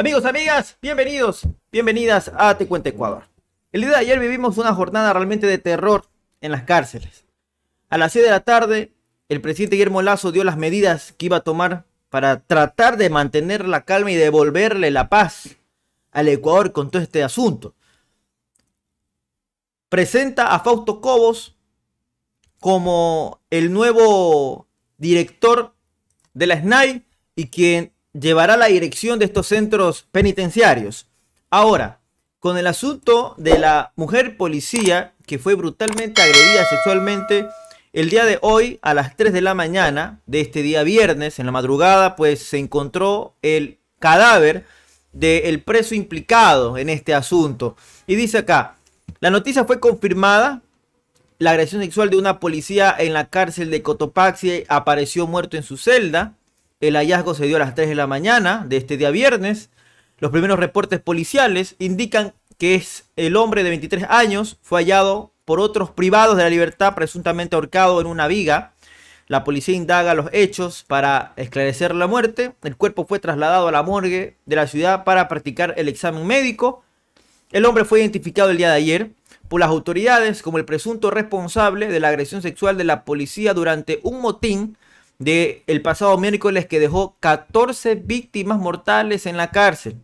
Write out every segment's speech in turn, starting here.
Amigos, amigas, bienvenidos, bienvenidas a Te Cuenta Ecuador. El día de ayer vivimos una jornada realmente de terror en las cárceles. A las 6 de la tarde, el presidente Guillermo Lazo dio las medidas que iba a tomar para tratar de mantener la calma y devolverle la paz al Ecuador con todo este asunto. Presenta a Fausto Cobos como el nuevo director de la SNAI y quien llevará la dirección de estos centros penitenciarios. Ahora, con el asunto de la mujer policía que fue brutalmente agredida sexualmente el día de hoy a las 3 de la mañana de este día viernes, en la madrugada, pues se encontró el cadáver del preso implicado en este asunto. Y dice acá, la noticia fue confirmada. La agresión sexual de una policía en la cárcel de Cotopaxi apareció muerto en su celda. El hallazgo se dio a las 3 de la mañana de este día viernes. Los primeros reportes policiales indican que es el hombre de 23 años, fue hallado por otros privados de la libertad presuntamente ahorcado en una viga. La policía indaga los hechos para esclarecer la muerte. El cuerpo fue trasladado a la morgue de la ciudad para practicar el examen médico. El hombre fue identificado el día de ayer por las autoridades como el presunto responsable de la agresión sexual de la policía durante un motín de el pasado miércoles que dejó 14 víctimas mortales en la cárcel.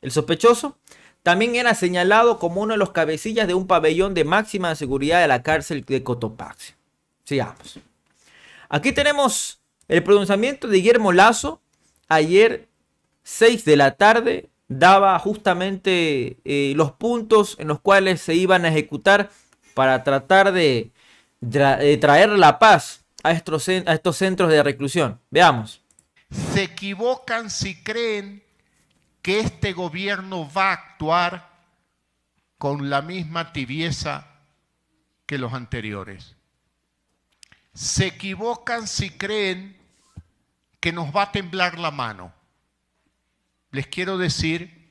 El sospechoso también era señalado como uno de los cabecillas de un pabellón de máxima seguridad de la cárcel de Cotopaxi. Sigamos. Aquí tenemos el pronunciamiento de Guillermo Lazo. Ayer, 6 de la tarde, daba justamente eh, los puntos en los cuales se iban a ejecutar para tratar de traer la paz a estos, a estos centros de reclusión. Veamos. Se equivocan si creen que este gobierno va a actuar con la misma tibieza que los anteriores. Se equivocan si creen que nos va a temblar la mano. Les quiero decir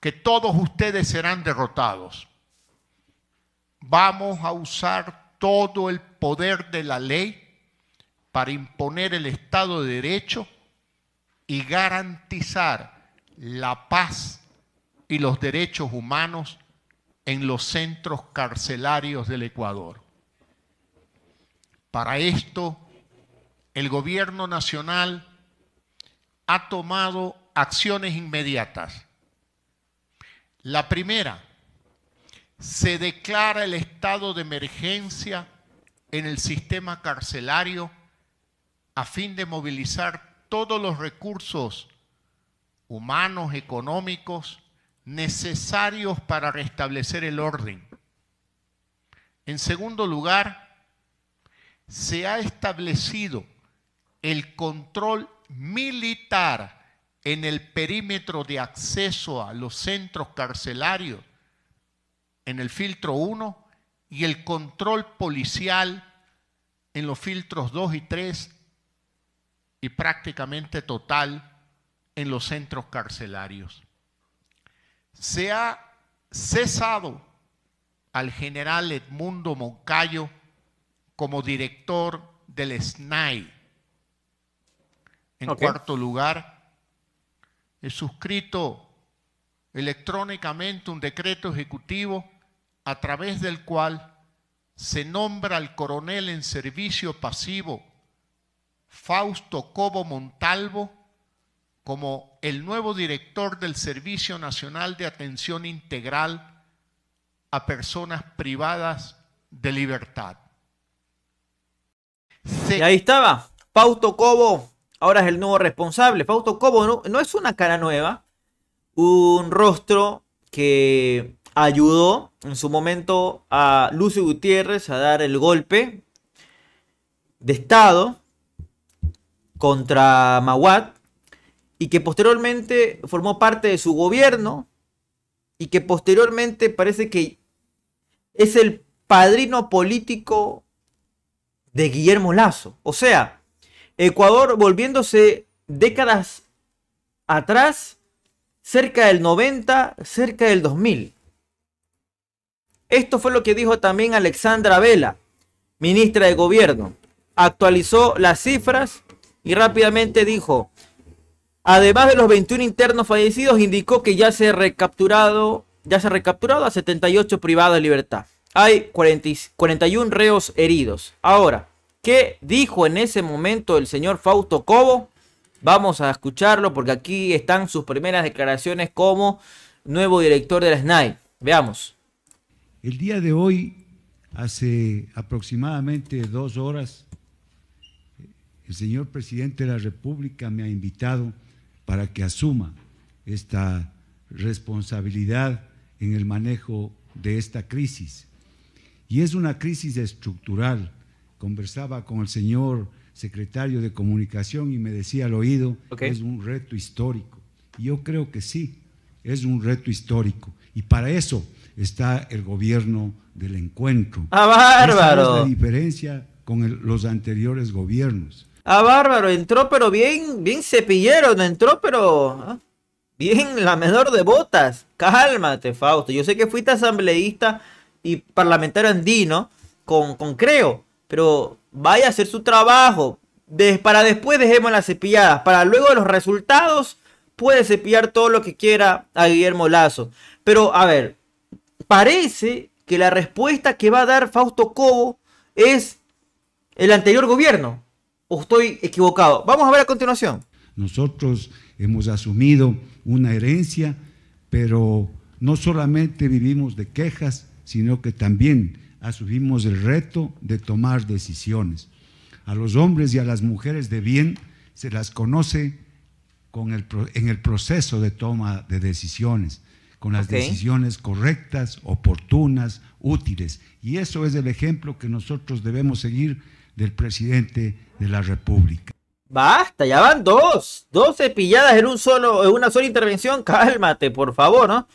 que todos ustedes serán derrotados. Vamos a usar todo el poder de la ley para imponer el Estado de Derecho y garantizar la paz y los derechos humanos en los centros carcelarios del Ecuador. Para esto, el gobierno nacional ha tomado acciones inmediatas. La primera, se declara el estado de emergencia en el sistema carcelario a fin de movilizar todos los recursos humanos, económicos, necesarios para restablecer el orden. En segundo lugar, se ha establecido el control militar en el perímetro de acceso a los centros carcelarios en el filtro 1 y el control policial en los filtros 2 y 3 y prácticamente total en los centros carcelarios. Se ha cesado al general Edmundo Moncayo como director del SNAI. En cuarto lugar, he suscrito electrónicamente un decreto ejecutivo a través del cual se nombra al coronel en servicio pasivo Fausto Cobo Montalvo como el nuevo director del Servicio Nacional de Atención Integral a Personas Privadas de Libertad. Y ahí estaba, Fausto Cobo, ahora es el nuevo responsable. Fausto Cobo no, no es una cara nueva, un rostro que ayudó en su momento a Lucio Gutiérrez a dar el golpe de Estado contra Maguad y que posteriormente formó parte de su gobierno y que posteriormente parece que es el padrino político de Guillermo Lazo. O sea, Ecuador volviéndose décadas atrás, cerca del 90, cerca del 2000. Esto fue lo que dijo también Alexandra Vela, ministra de Gobierno. Actualizó las cifras y rápidamente dijo, Además de los 21 internos fallecidos, indicó que ya se ha recapturado, ya se recapturado a 78 privados de libertad. Hay 41 reos heridos. Ahora, ¿qué dijo en ese momento el señor Fausto Cobo? Vamos a escucharlo porque aquí están sus primeras declaraciones como nuevo director de la SNAI. Veamos. El día de hoy, hace aproximadamente dos horas, el señor presidente de la República me ha invitado para que asuma esta responsabilidad en el manejo de esta crisis. Y es una crisis estructural. Conversaba con el señor secretario de Comunicación y me decía al oído, que es un reto histórico. Y yo creo que sí, es un reto histórico. Y para eso está el gobierno del encuentro. ¡Ah, bárbaro! Esa es la diferencia con los anteriores gobiernos. Ah, bárbaro, entró pero bien, bien cepillero, no entró pero ah, bien la menor de botas. Cálmate, Fausto. Yo sé que fuiste asambleísta y parlamentario andino con, con Creo, pero vaya a hacer su trabajo. para después dejemos las cepilladas. Para luego de los resultados, puede cepillar todo lo que quiera a Guillermo Lazo. Pero, a ver, parece que la respuesta que va a dar Fausto Cobo es el anterior gobierno estoy equivocado? Vamos a ver a continuación. Nosotros hemos asumido una herencia, pero no solamente vivimos de quejas, sino que también asumimos el reto de tomar decisiones. A los hombres y a las mujeres de bien se las conoce con el, en el proceso de toma de decisiones, con las decisiones correctas, oportunas, útiles. Y eso es el ejemplo que nosotros debemos seguir del presidente de la República. Basta, ya van dos, dos cepilladas en un solo, en una sola intervención. Cálmate, por favor, ¿no?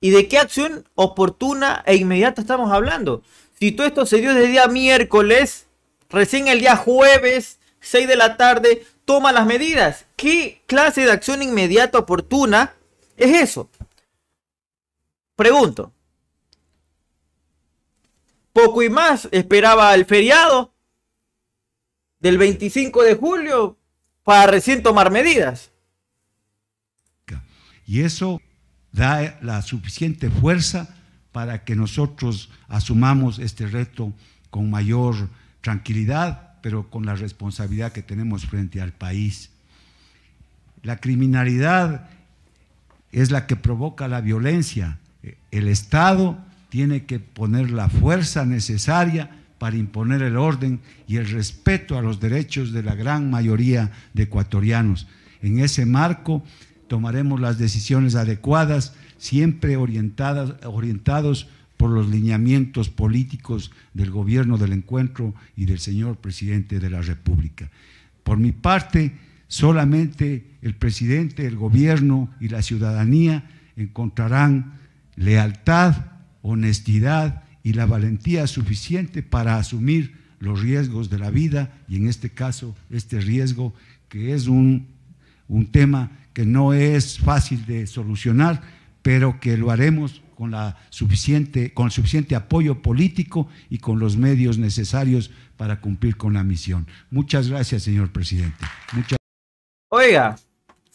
¿Y de qué acción oportuna e inmediata estamos hablando? Si todo esto se dio desde día miércoles, recién el día jueves, 6 de la tarde, toma las medidas. ¿Qué clase de acción inmediata oportuna es eso? Pregunto. Poco y más esperaba el feriado del 25 de julio para recién tomar medidas. Y eso da la suficiente fuerza para que nosotros asumamos este reto con mayor tranquilidad, pero con la responsabilidad que tenemos frente al país. La criminalidad es la que provoca la violencia. El Estado tiene que poner la fuerza necesaria para imponer el orden y el respeto a los derechos de la gran mayoría de ecuatorianos. En ese marco tomaremos las decisiones adecuadas, siempre orientadas, orientados los lineamientos políticos del gobierno del encuentro y del señor presidente de la República. Por mi parte, solamente el presidente, el gobierno y la ciudadanía encontrarán lealtad, honestidad y la valentía suficiente para asumir los riesgos de la vida y en este caso este riesgo que es un, un tema que no es fácil de solucionar, pero que lo haremos con, la suficiente, con el suficiente apoyo político y con los medios necesarios para cumplir con la misión. Muchas gracias, señor presidente. Oiga,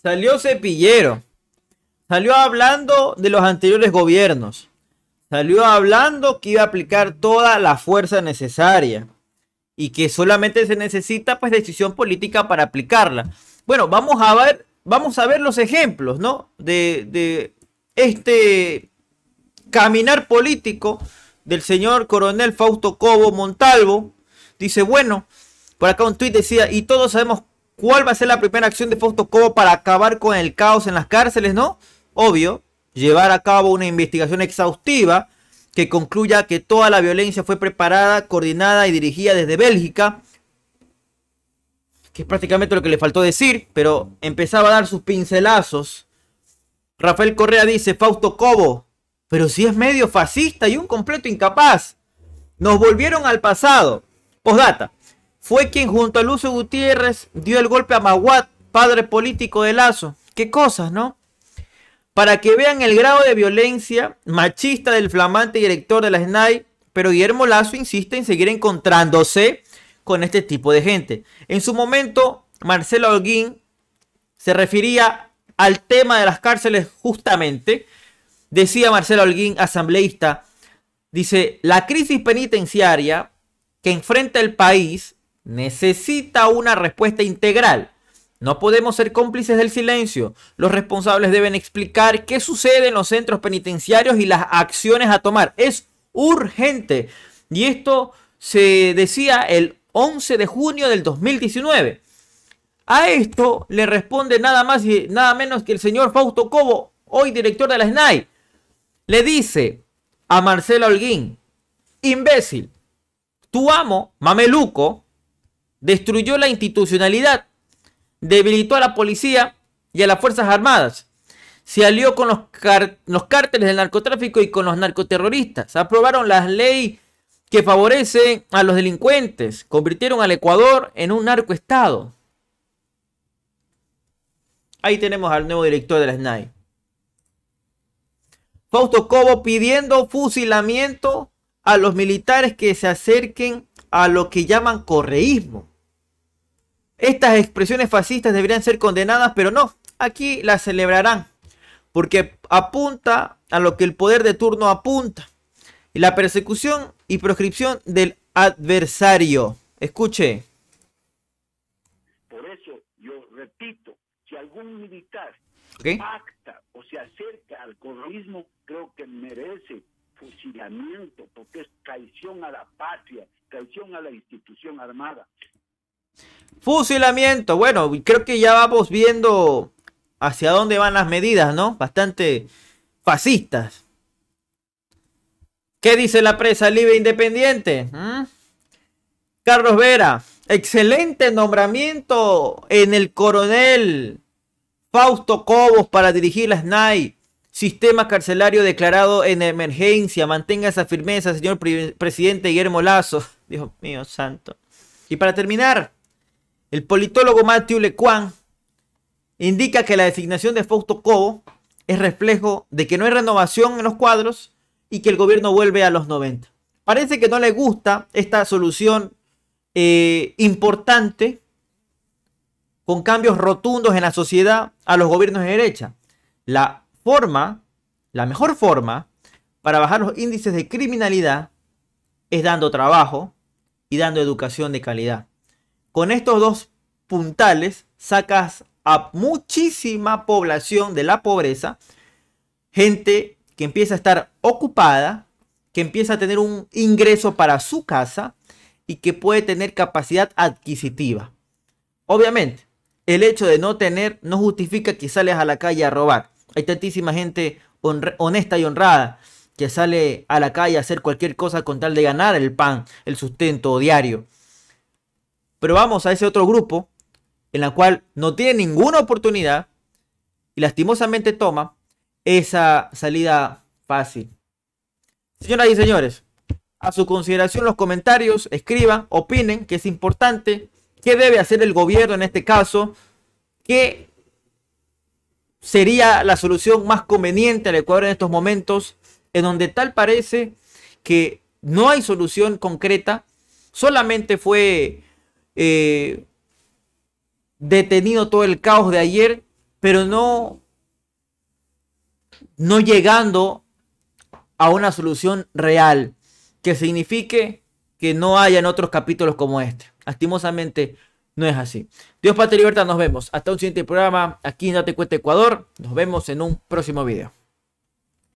salió cepillero, salió hablando de los anteriores gobiernos salió hablando que iba a aplicar toda la fuerza necesaria y que solamente se necesita pues decisión política para aplicarla. Bueno, vamos a ver, vamos a ver los ejemplos, ¿no? De, de este caminar político del señor coronel Fausto Cobo Montalvo. Dice, bueno, por acá un tuit decía, y todos sabemos cuál va a ser la primera acción de Fausto Cobo para acabar con el caos en las cárceles, ¿no? Obvio, llevar a cabo una investigación exhaustiva que concluya que toda la violencia fue preparada, coordinada y dirigida desde Bélgica, que es prácticamente lo que le faltó decir, pero empezaba a dar sus pincelazos. Rafael Correa dice, Fausto Cobo, pero si es medio fascista y un completo incapaz. Nos volvieron al pasado. Postdata, fue quien junto a Lucio Gutiérrez dio el golpe a Maguat, padre político de Lazo. Qué cosas, ¿no? para que vean el grado de violencia machista del flamante director de la SNAI, pero Guillermo Lazo insiste en seguir encontrándose con este tipo de gente. En su momento, Marcelo Holguín se refería al tema de las cárceles justamente. Decía Marcelo Holguín, asambleísta, dice, la crisis penitenciaria que enfrenta el país necesita una respuesta integral. No podemos ser cómplices del silencio. Los responsables deben explicar qué sucede en los centros penitenciarios y las acciones a tomar. Es urgente. Y esto se decía el 11 de junio del 2019. A esto le responde nada más y nada menos que el señor Fausto Cobo, hoy director de la SNAI. Le dice a Marcelo Holguín, imbécil, tu amo, mameluco, destruyó la institucionalidad, debilitó a la policía y a las Fuerzas Armadas, se alió con los, los cárteles del narcotráfico y con los narcoterroristas, aprobaron las leyes que favorecen a los delincuentes, convirtieron al Ecuador en un narcoestado. Ahí tenemos al nuevo director de la SNAI. Fausto Cobo pidiendo fusilamiento a los militares que se acerquen a lo que llaman correísmo. Estas expresiones fascistas deberían ser condenadas, pero no, aquí las celebrarán, porque apunta a lo que el poder de turno apunta, la persecución y proscripción del adversario. Escuche. Por eso yo repito, si algún militar pacta o se acerca al correísmo, creo que merece fusilamiento, porque es traición a la patria, traición a la institución armada. Fusilamiento, bueno, creo que ya vamos viendo hacia dónde van las medidas, ¿no? Bastante fascistas. ¿Qué dice la presa libre independiente? ¿Mm? Carlos Vera, excelente nombramiento en el coronel Fausto Cobos para dirigir la SNAI. Sistema carcelario declarado en emergencia. Mantenga esa firmeza, señor presidente Guillermo Lazo. Dios mío santo. Y para terminar, el politólogo Matthew Lecuan indica que la designación de Fausto Cobo es reflejo de que no hay renovación en los cuadros y que el gobierno vuelve a los 90. Parece que no le gusta esta solución eh, importante con cambios rotundos en la sociedad a los gobiernos de derecha. La forma, la mejor forma para bajar los índices de criminalidad es dando trabajo y dando educación de calidad. Con estos dos puntales sacas a muchísima población de la pobreza, gente que empieza a estar ocupada, que empieza a tener un ingreso para su casa y que puede tener capacidad adquisitiva. Obviamente, el hecho de no tener no justifica que sales a la calle a robar. Hay tantísima gente honesta y honrada que sale a la calle a hacer cualquier cosa con tal de ganar el pan, el sustento diario. Pero vamos a ese otro grupo en la cual no tiene ninguna oportunidad y lastimosamente toma esa salida fácil. Señoras y señores, a su consideración los comentarios, escriban, opinen que es importante, qué debe hacer el gobierno en este caso, qué sería la solución más conveniente al Ecuador en estos momentos, en donde tal parece que no hay solución concreta, solamente fue eh, detenido todo el caos de ayer, pero no, no llegando a una solución real que signifique que no hayan otros capítulos como este. Lastimosamente no es así. Dios, Patria Libertad, nos vemos. Hasta un siguiente programa aquí en Date Cuenta Ecuador. Nos vemos en un próximo video.